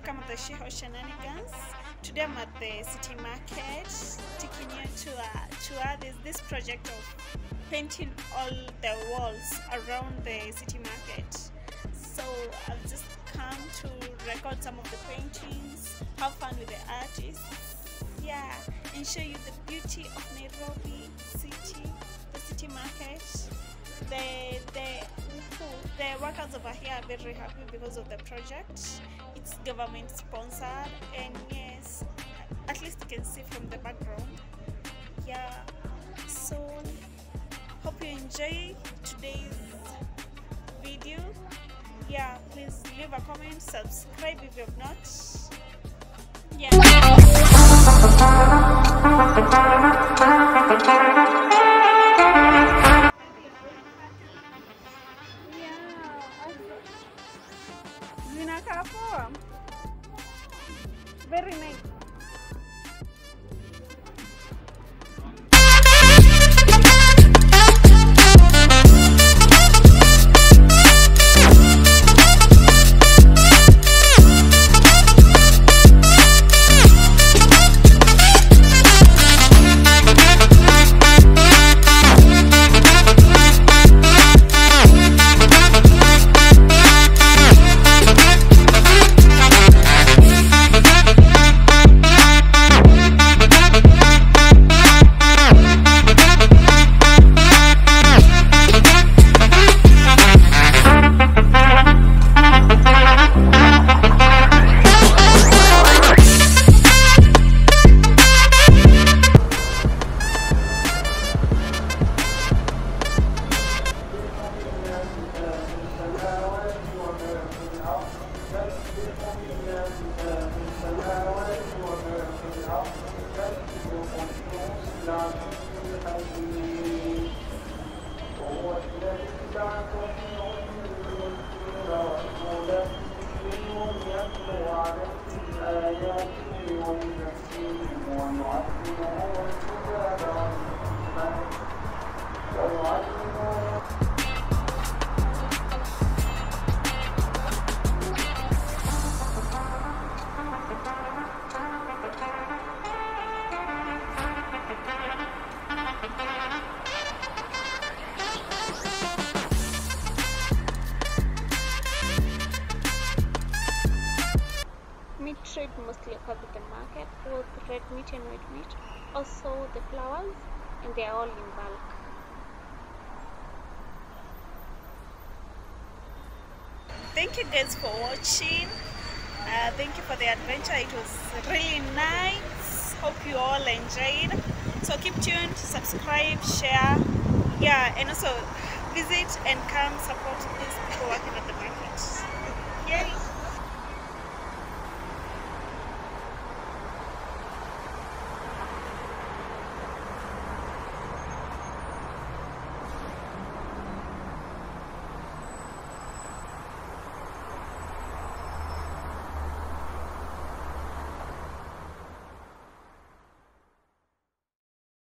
the Shehorse Shenanigans. Today I'm at the city market, taking you to uh, a tour. There's this project of painting all the walls around the city market. So I've just come to record some of the paintings, have fun with the artists, yeah, and show you the beauty of Nairobi city, the city market. The the the workers over here are very happy because of the project. It's government sponsored, and yes, at least you can see from the background. Yeah, so hope you enjoy today's video. Yeah, please leave a comment, subscribe if you have not. Yeah. Zinakaa poa. Very nice. عليهم آياته ويزكيهم ويعلمهم الكتاب trade mostly at the market, both red meat and white meat. Also the flowers, and they are all in bulk. Thank you guys for watching. Uh, thank you for the adventure. It was really nice. Hope you all enjoyed. So keep tuned, subscribe, share, yeah, and also visit and come support these people working